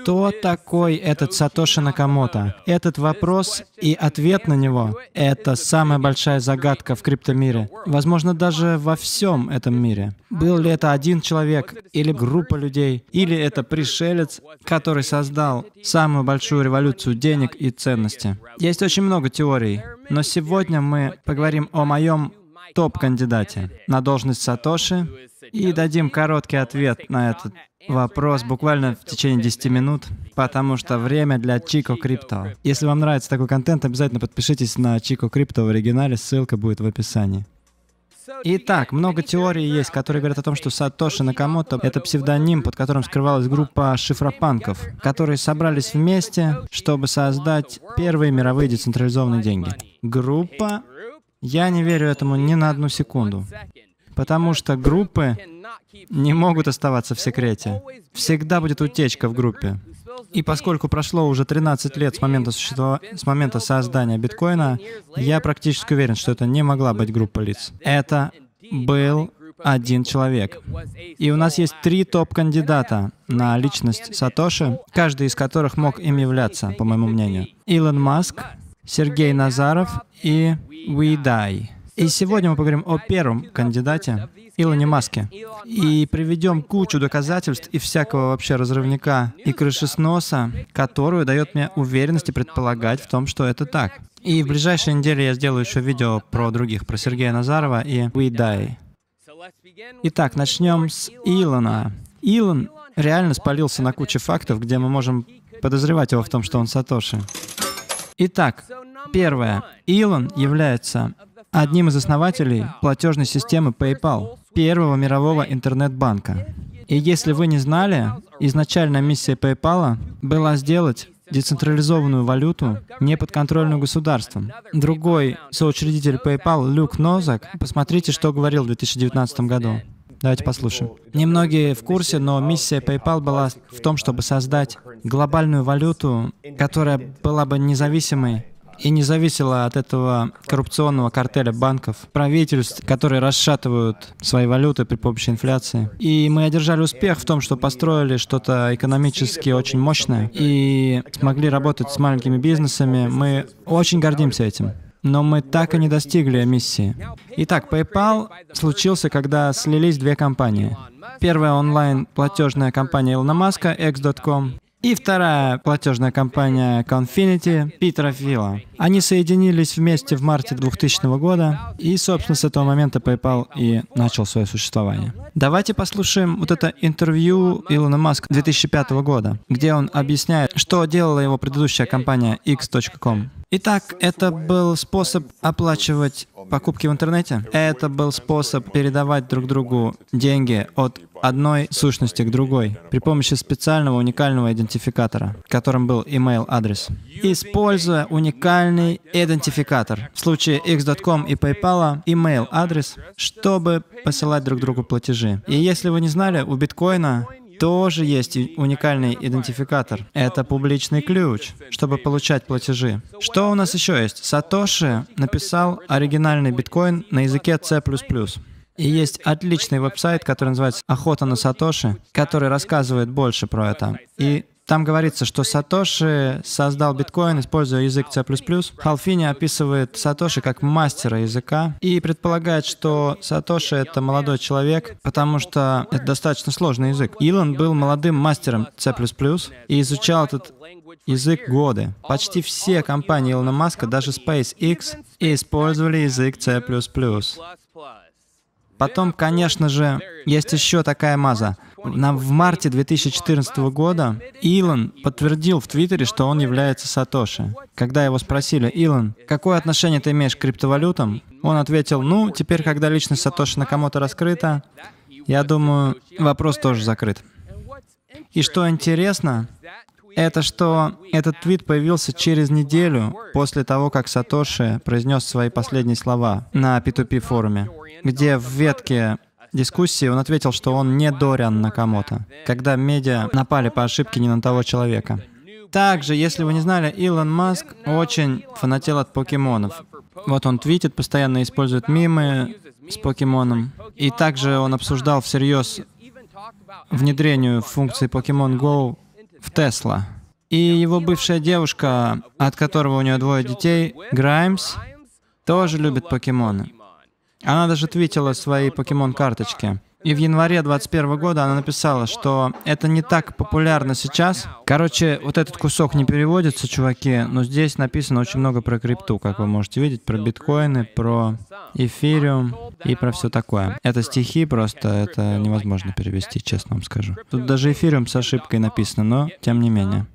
Кто такой этот Сатоши Накамото? Этот вопрос и ответ на него — это самая большая загадка в криптомире. Возможно, даже во всем этом мире. Был ли это один человек, или группа людей, или это пришелец, который создал самую большую революцию денег и ценности. Есть очень много теорий, но сегодня мы поговорим о моем топ-кандидате на должность Сатоши и дадим короткий ответ на этот вопрос буквально в течение 10 минут, потому что время для Chico Crypto. Если вам нравится такой контент, обязательно подпишитесь на Chico Crypto в оригинале, ссылка будет в описании. Итак, много теорий есть, которые говорят о том, что Сатоши Накамото — это псевдоним, под которым скрывалась группа шифропанков, которые собрались вместе, чтобы создать первые мировые децентрализованные деньги. Группа я не верю этому ни на одну секунду, потому что группы не могут оставаться в секрете. Всегда будет утечка в группе. И поскольку прошло уже 13 лет с момента, существов... с момента создания биткоина, я практически уверен, что это не могла быть группа лиц. Это был один человек. И у нас есть три топ-кандидата на личность Сатоши, каждый из которых мог им являться, по моему мнению. Илон Маск, Сергей Назаров и Уидай. И сегодня мы поговорим о первом кандидате, Илоне Маске, и приведем кучу доказательств и всякого вообще разрывника и крышесноса, которую дает мне уверенность и предполагать в том, что это так. И в ближайшей неделе я сделаю еще видео про других, про Сергея Назарова и Уидай. Итак, начнем с Илона. Илон реально спалился на куче фактов, где мы можем подозревать его в том, что он Сатоши. Итак, первое. Илон является одним из основателей платежной системы PayPal, первого мирового интернет-банка. И если вы не знали, изначальная миссия PayPal была сделать децентрализованную валюту, не подконтрольную государством. Другой соучредитель PayPal, Люк Нозак, посмотрите, что говорил в 2019 году. Давайте послушаем. Немногие в курсе, но миссия PayPal была в том, чтобы создать глобальную валюту, которая была бы независимой и не зависела от этого коррупционного картеля банков, правительств, которые расшатывают свои валюты при помощи инфляции. И мы одержали успех в том, что построили что-то экономически очень мощное и смогли работать с маленькими бизнесами. Мы очень гордимся этим. Но мы так и не достигли миссии. Итак, PayPal случился, когда слились две компании. Первая онлайн-платежная компания Илона Маска, X.com, и вторая платежная компания Confinity Питера Фила. Они соединились вместе в марте 2000 года, и, собственно, с этого момента PayPal и начал свое существование. Давайте послушаем вот это интервью Илона Маска 2005 года, где он объясняет, что делала его предыдущая компания X.com. Итак, это был способ оплачивать покупки в интернете. Это был способ передавать друг другу деньги от одной сущности к другой при помощи специального уникального идентификатора, которым был email адрес. Используя уникальный идентификатор, в случае x.com и PayPal, email адрес, чтобы посылать друг другу платежи. И если вы не знали, у биткоина тоже есть уникальный идентификатор. Это публичный ключ, чтобы получать платежи. Что у нас еще есть? Сатоши написал оригинальный биткоин на языке C++. И есть отличный веб-сайт, который называется «Охота на Сатоши», который рассказывает больше про это. И там говорится, что Сатоши создал биткоин, используя язык C++. Халфини описывает Сатоши как мастера языка и предполагает, что Сатоши — это молодой человек, потому что это достаточно сложный язык. Илон был молодым мастером C++ и изучал этот язык годы. Почти все компании Илона Маска, даже SpaceX, использовали язык C++. Потом, конечно же, есть еще такая маза. На, в марте 2014 года Илон подтвердил в Твиттере, что он является Сатоши. Когда его спросили, Илон, какое отношение ты имеешь к криптовалютам, он ответил, ну, теперь, когда личность Сатоши Накамото раскрыта, я думаю, вопрос тоже закрыт. И что интересно, это что этот твит появился через неделю после того, как Сатоши произнес свои последние слова на P2P форуме где в ветке дискуссии он ответил, что он не Дориан Накамото, когда медиа напали по ошибке не на того человека. Также, если вы не знали, Илон Маск очень фанател от покемонов. Вот он твитит, постоянно использует мимы с покемоном. И также он обсуждал всерьез внедрению функции Pokemon Go в Тесла. И его бывшая девушка, от которого у нее двое детей, Граймс, тоже любит покемоны. Она даже твитила свои покемон-карточки. И в январе 2021 года она написала, что это не так популярно сейчас. Короче, вот этот кусок не переводится, чуваки, но здесь написано очень много про крипту, как вы можете видеть, про биткоины, про эфириум и про все такое. Это стихи просто, это невозможно перевести, честно вам скажу. Тут даже эфириум с ошибкой написано, но тем не менее.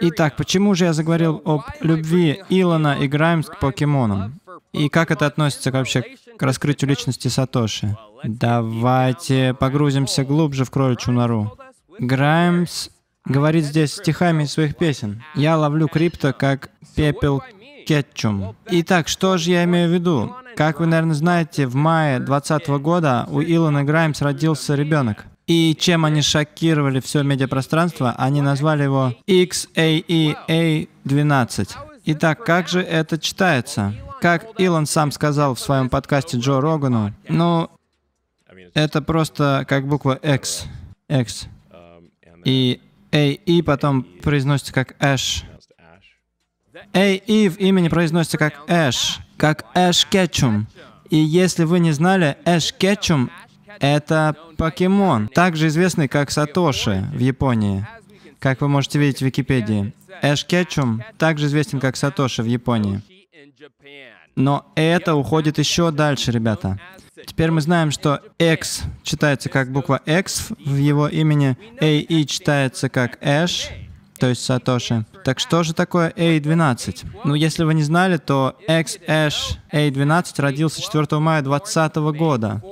Итак, почему же я заговорил об любви Илона и Граймс к покемонам? И как это относится вообще к раскрытию личности Сатоши? Давайте погрузимся глубже в кроличью нору. Граймс говорит здесь стихами своих песен. «Я ловлю крипто, как пепел кетчум». Итак, что же я имею в виду? Как вы, наверное, знаете, в мае 2020 года у Илона Граймс родился ребенок. И чем они шокировали все медиапространство, они назвали его XAEA-12. Итак, как же это читается? Как Илон сам сказал в своем подкасте Джо Рогану, ну, это просто как буква X. X. И A, E потом произносится как Ash. A, E в имени произносится как Ash, как Ash Ketchum. И если вы не знали, Ash Ketchum — это покемон, также известный как Сатоши в Японии, как вы можете видеть в Википедии. Ash Ketchum также известен как Сатоши в Японии. Но это уходит еще дальше, ребята. Теперь мы знаем, что X читается как буква X в его имени, AE читается как Ash, то есть Сатоши. Так что же такое A12? Ну, если вы не знали, то X Ash A12 родился 4 мая 2020 года.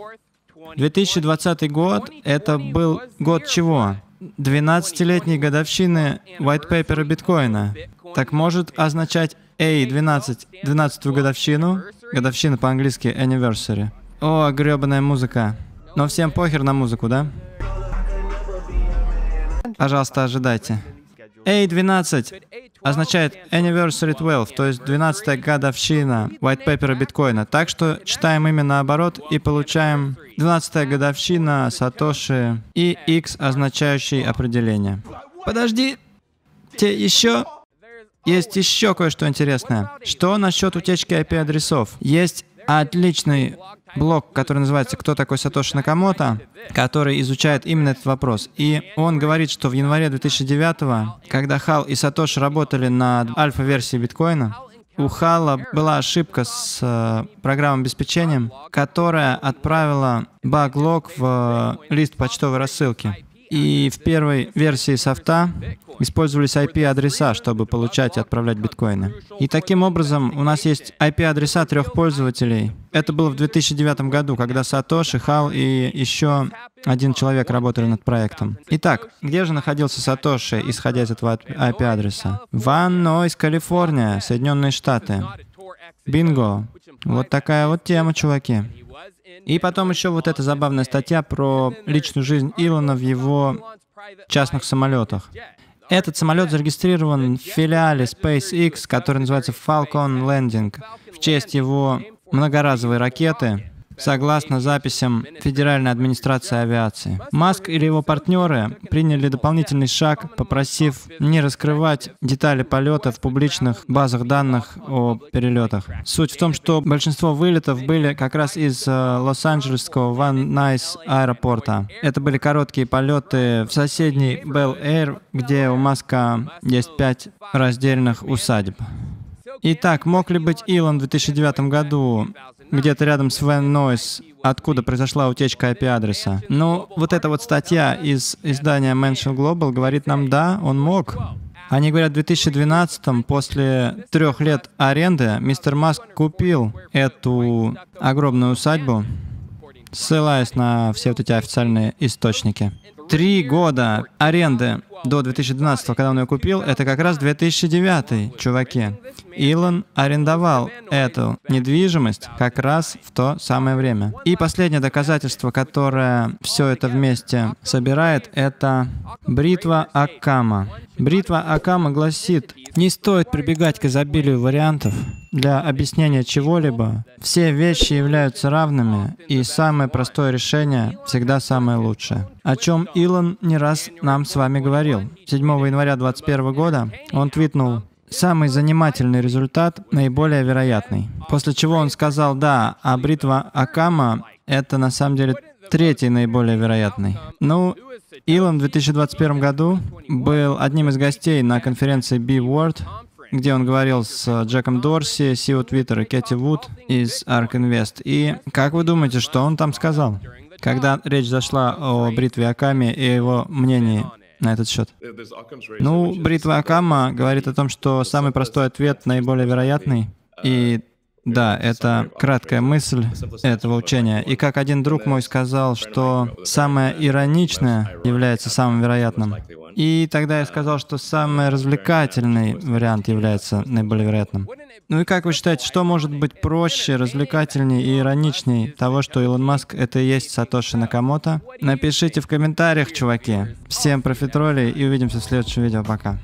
2020 год — это был год чего? 12-летней годовщины white paper биткоина. Так может означать A12, 12 годовщину, годовщина по-английски anniversary. О, гребаная музыка. Но всем похер на музыку, да? Пожалуйста, ожидайте. A12 означает Anniversary 12, то есть 12 годовщина white paper биткоина. Так что читаем имя наоборот и получаем 12 годовщина Сатоши и X, означающий определение. Подожди, те еще есть еще кое-что интересное. Что насчет утечки IP-адресов? Есть отличный блог, который называется «Кто такой Сатоши Накамото?», который изучает именно этот вопрос. И он говорит, что в январе 2009, когда Хал и Сатоши работали над альфа-версией биткоина, у Хала была ошибка с э, программным обеспечением, которая отправила баг-лог в э, лист почтовой рассылки. И в первой версии софта использовались IP-адреса, чтобы получать и отправлять биткоины. И таким образом у нас есть IP-адреса трех пользователей. Это было в 2009 году, когда Сатоши, Хал и еще один человек работали над проектом. Итак, где же находился Сатоши, исходя из этого IP-адреса? Ван Нойс, Калифорния, Соединенные Штаты. Бинго. Вот такая вот тема, чуваки. И потом еще вот эта забавная статья про личную жизнь Илона в его частных самолетах. Этот самолет зарегистрирован в филиале SpaceX, который называется Falcon Landing, в честь его многоразовой ракеты, согласно записям Федеральной администрации авиации. Маск или его партнеры приняли дополнительный шаг, попросив не раскрывать детали полета в публичных базах данных о перелетах. Суть в том, что большинство вылетов были как раз из э, Лос-Анджелесского Ван Найс аэропорта. Это были короткие полеты в соседний Bel Air, где у Маска есть пять раздельных усадеб. Итак, мог ли быть Илон в 2009 году где-то рядом с Van Noise, откуда произошла утечка IP-адреса? Ну, вот эта вот статья из издания Mention Global говорит нам, да, он мог. Они говорят, в 2012 после трех лет аренды мистер Маск купил эту огромную усадьбу, ссылаясь на все вот эти официальные источники. Три года аренды до 2012, когда он ее купил, это как раз 2009, чуваки. Илон арендовал эту недвижимость как раз в то самое время. И последнее доказательство, которое все это вместе собирает, это бритва Акама. Бритва Акама гласит, не стоит прибегать к изобилию вариантов, для объяснения чего-либо, все вещи являются равными, и самое простое решение всегда самое лучшее. О чем Илон не раз нам с вами говорил. 7 января 2021 года он твитнул, Самый занимательный результат наиболее вероятный. После чего он сказал, да, а бритва Акама — это на самом деле третий наиболее вероятный. Ну, Илон в 2021 году был одним из гостей на конференции B-Word, где он говорил с Джеком Дорси, CEO Twitter и Кэти Вуд из ARK Invest. И как вы думаете, что он там сказал, когда речь зашла о бритве Акаме и его мнении на этот счет? Ну, бритва Акама говорит о том, что самый простой ответ наиболее вероятный, и да, это краткая мысль этого учения. И как один друг мой сказал, что самое ироничное является самым вероятным. И тогда я сказал, что самый развлекательный вариант является наиболее вероятным. Ну и как вы считаете, что может быть проще, развлекательней и ироничней того, что Илон Маск — это и есть Сатоши Накамото? Напишите в комментариях, чуваки. Всем профитролей и увидимся в следующем видео. Пока.